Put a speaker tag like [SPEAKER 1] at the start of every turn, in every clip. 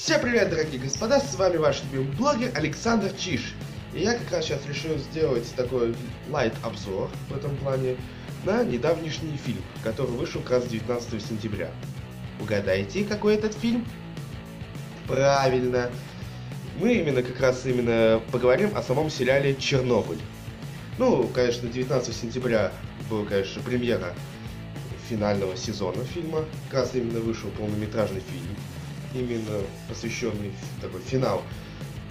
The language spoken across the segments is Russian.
[SPEAKER 1] Всем привет, дорогие господа, с вами ваш любимый блогер Александр Чиш. И я как раз сейчас решил сделать такой лайт-обзор в этом плане на недавнешний фильм, который вышел как раз 19 сентября. Угадайте, какой этот фильм? Правильно. Мы именно как раз именно поговорим о самом сериале «Чернобыль». Ну, конечно, 19 сентября была, конечно, премьера финального сезона фильма. Как раз именно вышел полнометражный фильм именно посвященный такой финал,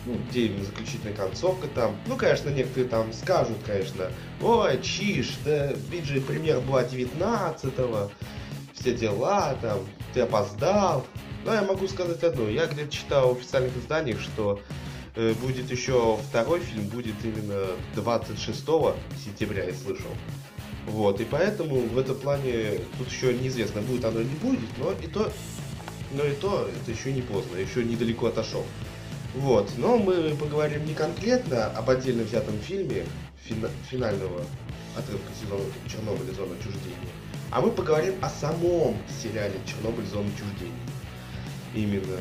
[SPEAKER 1] ну, где именно заключительная концовка там. Ну, конечно, некоторые там скажут, конечно, ой, чиш, да ведь же премьера была 19-го, все дела там, ты опоздал. Но я могу сказать одно, я где-то читал в официальных изданиях, что э, будет еще второй фильм, будет именно 26 сентября, я слышал. Вот, и поэтому в этом плане тут еще неизвестно, будет оно или не будет, но и то но и то, это еще не поздно, еще недалеко отошел. Вот, но мы поговорим не конкретно об отдельно взятом фильме фина- финального отрывка сезона Чернобыль. Зона отчуждения, а мы поговорим о самом сериале Чернобыль. Зона отчуждения. Именно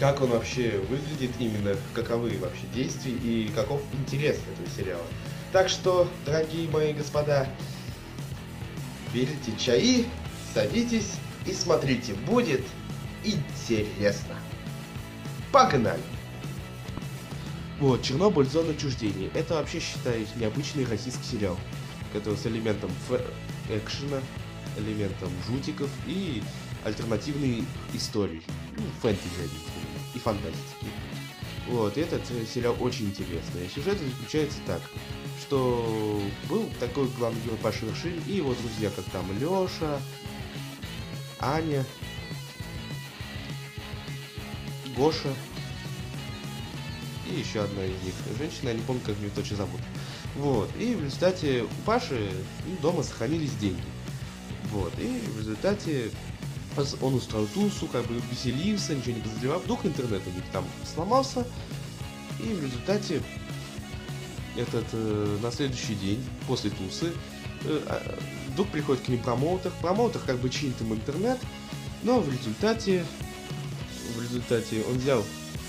[SPEAKER 1] как он вообще выглядит, именно каковы вообще действия и каков интерес этого сериала. Так что, дорогие мои господа, берите чаи, садитесь и смотрите, будет интересно. Погнали! Вот, Чернобыль, зона отчуждения. Это вообще, считаюсь, необычный российский сериал, который с элементом экшена, элементом жутиков и альтернативной истории. Ну, фэнтези и фантастики. Вот, этот сериал очень интересный. Сюжет заключается так, что был такой главный герой Паша Вершин и его друзья, как там Леша, Аня, Гоша и еще одна из них. Женщина, я не помню, как ее точно зовут. Вот. И в результате у Паши дома сохранились деньги. Вот. И в результате он устроил тусу, как бы веселился, ничего не подозревал. Вдруг интернет у них там сломался. И в результате этот э, на следующий день после тусы э, а, вдруг приходит к ним промоутер. Промоутер как бы чинит им интернет, но в результате, в результате он взял,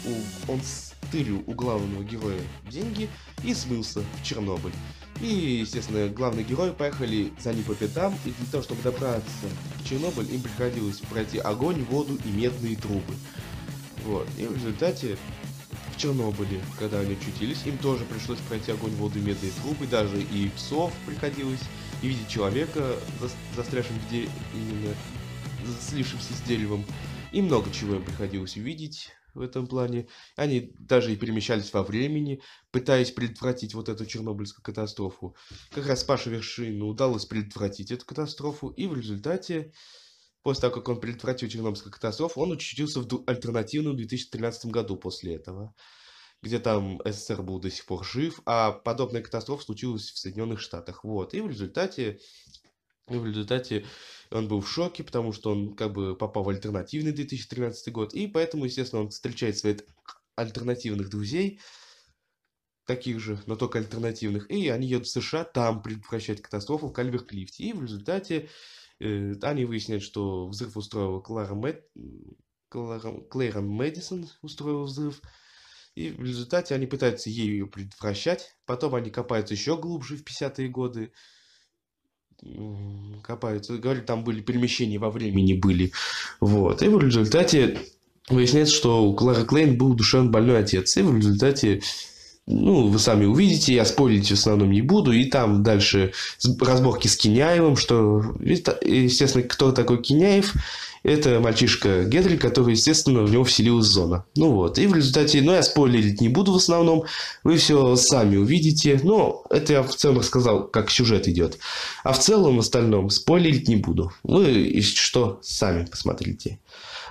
[SPEAKER 1] у, он стырил у главного героя деньги и смылся в Чернобыль. И, естественно, главные герои поехали за ним по пятам, и для того, чтобы добраться в Чернобыль, им приходилось пройти огонь, воду и медные трубы. Вот. И в результате Чернобыле, когда они очутились, им тоже пришлось пройти огонь, воду медные трубы, даже и псов приходилось и видеть человека, застрявшим где именно, слившимся с деревом. И много чего им приходилось увидеть в этом плане. Они даже и перемещались во времени, пытаясь предотвратить вот эту чернобыльскую катастрофу. Как раз Паше Вершину удалось предотвратить эту катастрофу, и в результате, после того, как он предотвратил чернобыльскую катастрофу, он очутился в альтернативном 2013 году после этого где там СССР был до сих пор жив, а подобная катастрофа случилась в Соединенных Штатах. Вот. И в результате, и в результате он был в шоке, потому что он как бы попал в альтернативный 2013 год, и поэтому, естественно, он встречает своих альтернативных друзей, таких же, но только альтернативных, и они едут в США там предотвращать катастрофу в Кальверклифте. И в результате они выясняют, что взрыв устроила Клара Мэд... Клара... Клэра Мэдисон устроила взрыв, и в результате они пытаются ее предотвращать. Потом они копаются еще глубже в 50-е годы. Копаются. Говорят, там были перемещения во времени были. Вот. И в результате выясняется, что у Клары Клейн был душевно больной отец. И в результате ну, вы сами увидите, я спорить в основном не буду. И там дальше разборки с Киняевым, что, естественно, кто такой Киняев? Это мальчишка Генри, который, естественно, в него вселилась зона. Ну вот, и в результате, ну я спойлерить не буду в основном, вы все сами увидите. Но это я в целом рассказал, как сюжет идет. А в целом, в остальном, спойлерить не буду. Вы, что, сами посмотрите.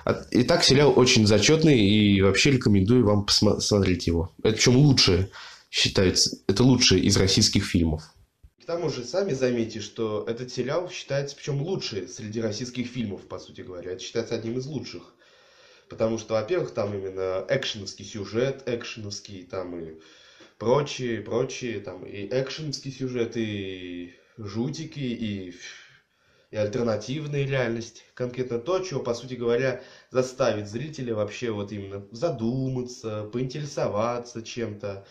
[SPEAKER 1] Итак, сериал очень зачетный и вообще рекомендую вам посмотреть его. Это причем лучше считается, это лучший из российских фильмов. К тому же, сами заметьте, что этот сериал считается, причем лучший среди российских фильмов, по сути говоря. Это считается одним из лучших. Потому что, во-первых, там именно экшеновский сюжет, экшеновский, там и прочие, прочие, там и экшеновский сюжет, и жутики, и и альтернативная реальность. Конкретно то, чего, по сути говоря, заставит зрителя вообще вот именно задуматься, поинтересоваться чем-то.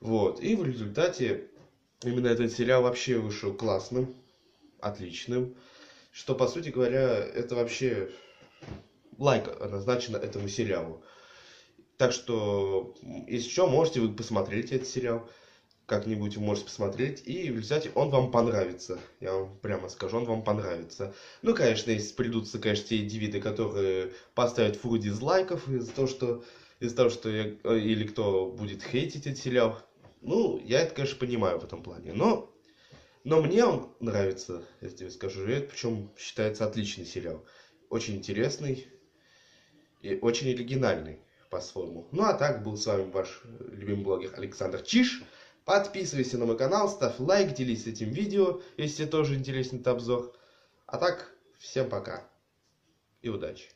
[SPEAKER 1] Вот. И в результате именно этот сериал вообще вышел классным, отличным. Что, по сути говоря, это вообще лайк назначено этому сериалу. Так что, если что, можете вы посмотреть этот сериал как-нибудь вы можете посмотреть, и в результате он вам понравится. Я вам прямо скажу, он вам понравится. Ну, конечно, если придутся, конечно, те индивиды, которые поставят фуру дизлайков из-за того, что из-за того, что я, или кто будет хейтить этот сериал. Ну, я это, конечно, понимаю в этом плане. Но, но мне он нравится, я тебе скажу. Это причем считается отличный сериал. Очень интересный и очень оригинальный по-своему. Ну, а так был с вами ваш любимый блогер Александр Чиш. Подписывайся на мой канал, ставь лайк, делись этим видео, если тоже интересен этот обзор. А так, всем пока и удачи.